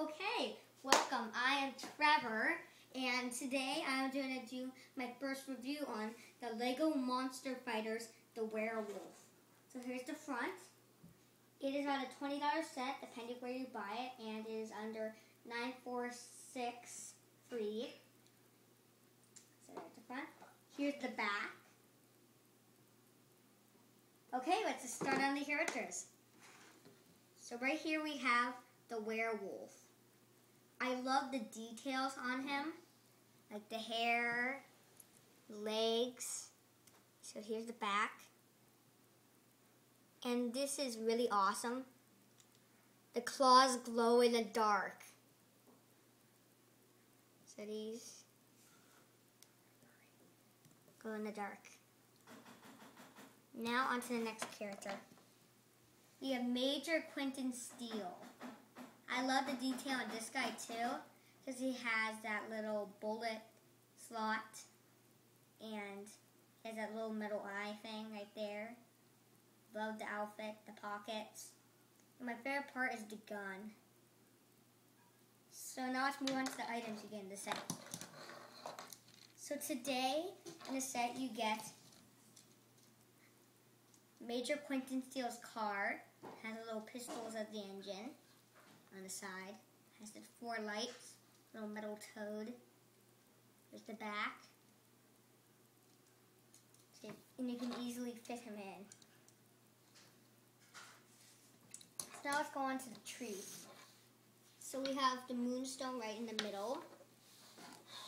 Okay, welcome. I am Trevor, and today I'm going to do my first review on the LEGO Monster Fighters The Werewolf. So here's the front. It is on a $20 set, depending where you buy it, and it is under 9463 So there's the front. Here's the back. Okay, let's start on the characters. So right here we have the werewolf. I love the details on him, like the hair, legs. So here's the back. And this is really awesome. The claws glow in the dark. So these glow in the dark. Now on to the next character. We have Major Quentin Steele. Love the detail on this guy too, because he has that little bullet slot and he has that little metal eye thing right there. Love the outfit, the pockets. And my favorite part is the gun. So now let's move on to the items you get in the set. So today in the set you get Major Quentin Steele's car. Has a little pistols at the engine on the side. Has the four lights, little metal toad. There's the back. And you can easily fit him in. So now let's go on to the tree. So we have the moonstone right in the middle.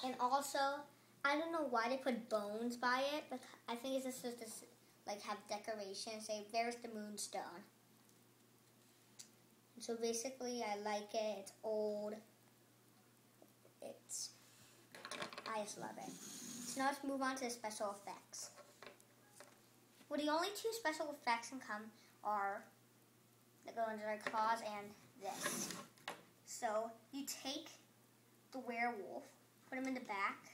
And also, I don't know why they put bones by it, but I think it's just to like have decoration. Say, there's the moonstone. So basically, I like it. It's old. It's, I just love it. So now let's move on to the special effects. Well, the only two special effects can come are that go into the claws and this. So you take the werewolf, put him in the back.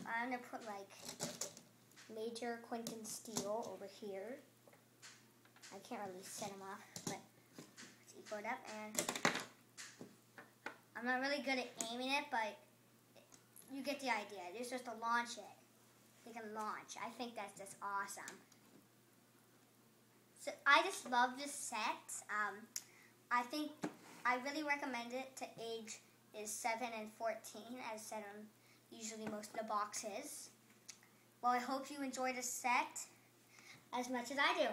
I'm gonna put like Major Quentin Steele over here. I can't really set him up, but up and I'm not really good at aiming it, but you get the idea. It's just to launch it. They can launch. I think that's just awesome. So I just love this set. Um, I think I really recommend it to age is 7 and 14 as said on usually most of the boxes. Well, I hope you enjoy the set as much as I do.